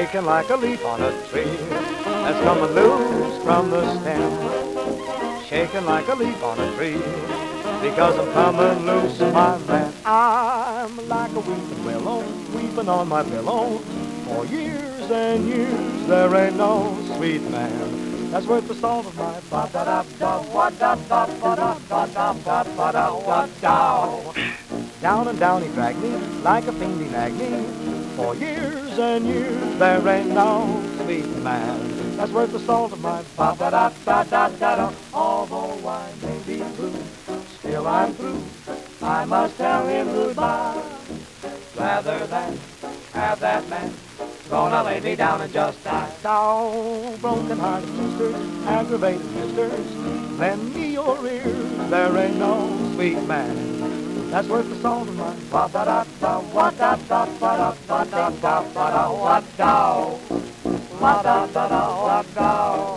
shaking like a leaf on a tree that's coming loose from the stem, shaking like a leaf on a tree because I'm coming loose, my man. I'm like a weeping willow, weeping on my pillow for years and years. There ain't no sweet man that's worth the salt of my ba da da da wa da da ba da da da ba ba da wa da. Down and down he dragged me like a fiend he nagged me for years and years. There ain't no sweet man that's worth the salt of my ba da da da da da da. Although I may be blue, still I'm through. I must tell him goodbye rather than have that man gonna lay me down and just die. Oh, broken hearted sisters, aggravated misters, lend me your ears. There ain't no sweet man that's worth the salt of my ba da da da wa da da ba da ba da da ba da wa da. La da da da wa da.